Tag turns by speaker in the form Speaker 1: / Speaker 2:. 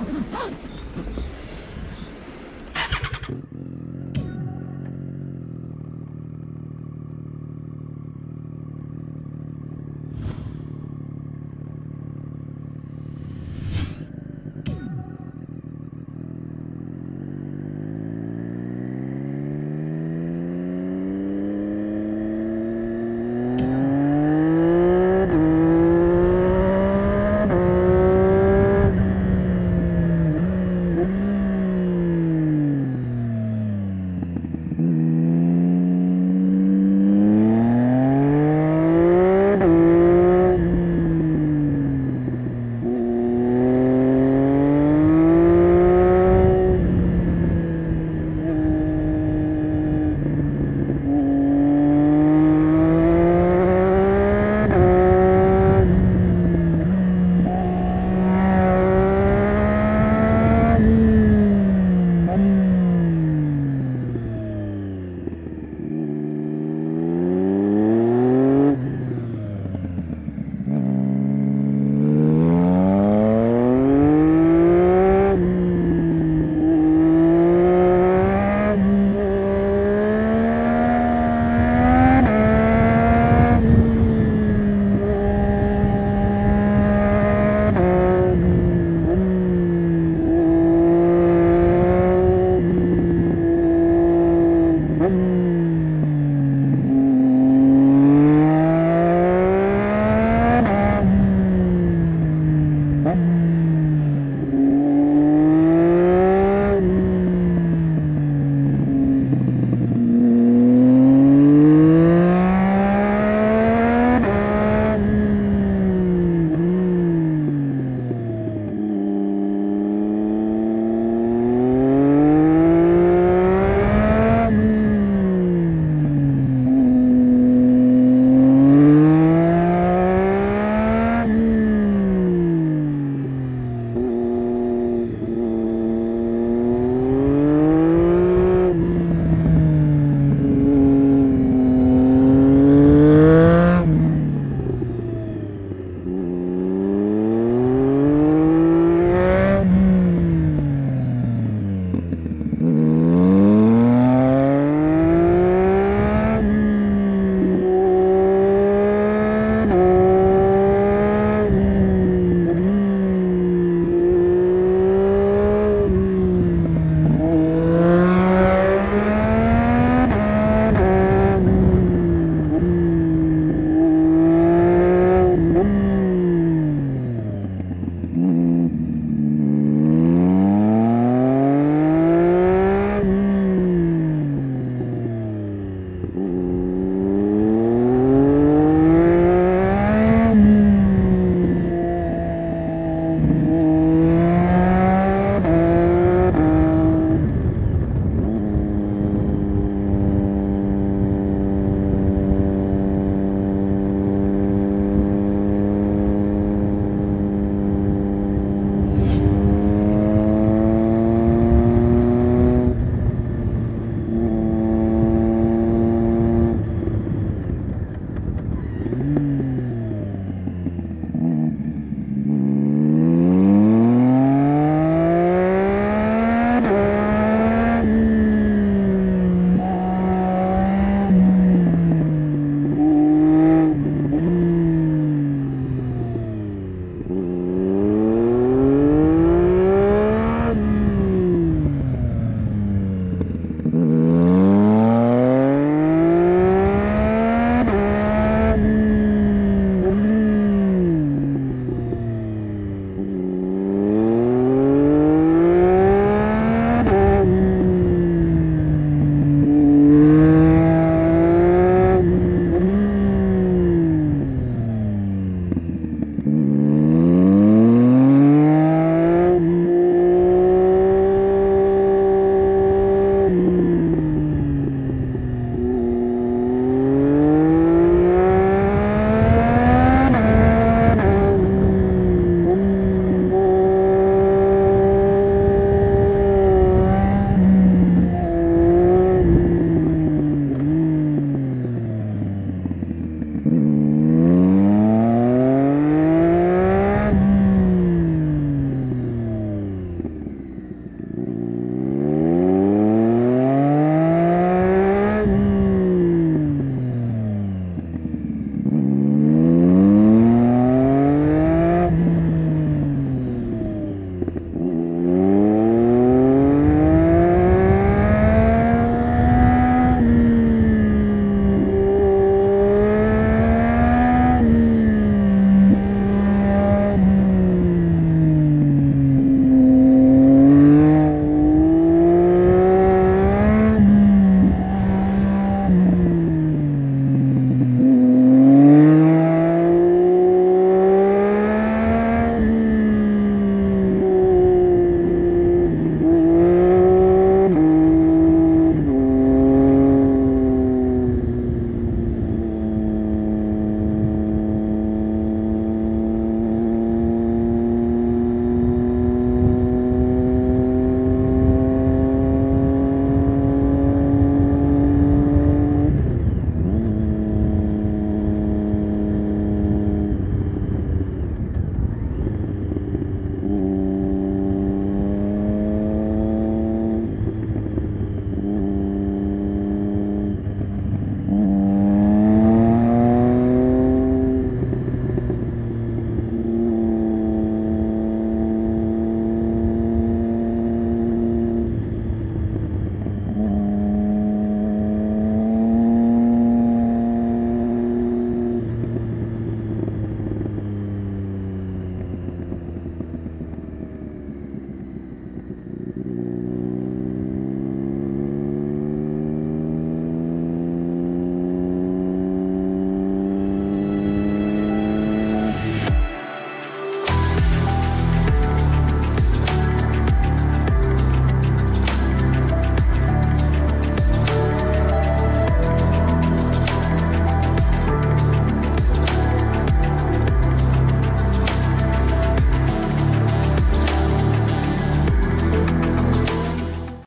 Speaker 1: Oh, my God. Mm.